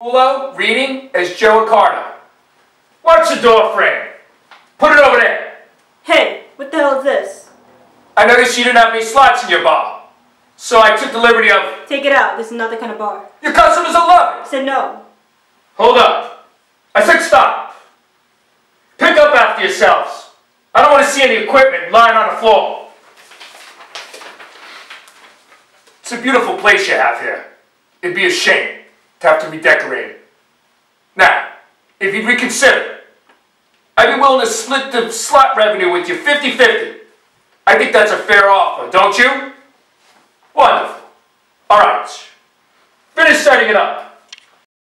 Hello, reading as Joe Accardo. Watch the door frame. Put it over there. Hey, what the hell is this? I noticed you didn't have any slots in your bar. So I took the liberty of... Take it out. This is not the kind of bar. Your customers will love I said no. Hold up. I said stop. Pick up after yourselves. I don't want to see any equipment lying on the floor. It's a beautiful place you have here. It'd be a shame to have to redecorate it. Now, if you'd reconsider, I'd be willing to split the slot revenue with you 50-50. I think that's a fair offer, don't you? Wonderful. All right. Finish setting it up.